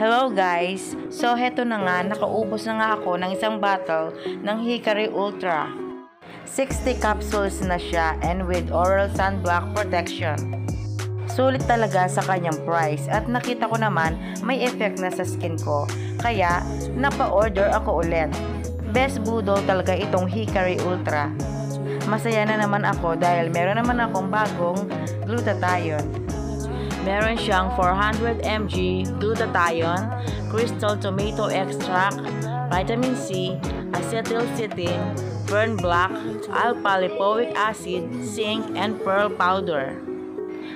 Hello guys! So heto na nga, nakaubos na nga ako ng isang bottle ng Hickory Ultra. 60 capsules na siya and with oral sunblock protection. Sulit talaga sa kanyang price at nakita ko naman may effect na sa skin ko. Kaya napa-order ako ulit. Best budol talaga itong Hickory Ultra. Masaya na naman ako dahil meron naman akong bagong glutathione. Meron siyang 400 mg glutathione, crystal tomato extract, vitamin C, acetylcysteine, fern black, alpha-lipoic acid, zinc, and pearl powder.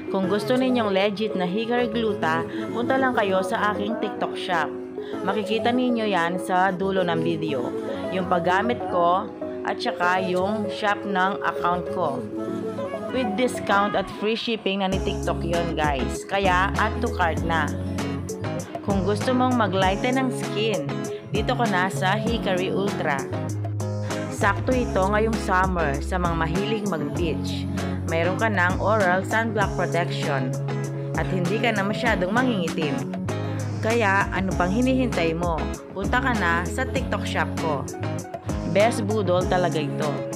Kung gusto ninyong legit na hickory gluta, punta lang kayo sa aking TikTok shop. Makikita ninyo yan sa dulo ng video. Yung paggamit ko at saka yung shop ng account ko with discount at free shipping na ni TikTok yon guys. Kaya add to cart na. Kung gusto mong maglighten ng skin, dito ka na sa Hickory Ultra. Sakto ito ngayong summer sa mga mahilig mag-beach. Mayroon ka ng oral sunblock protection at hindi ka na masyadong mangingitim. Kaya ano pang hinihintay mo? Punta ka na sa TikTok shop ko. Best budol talaga ito.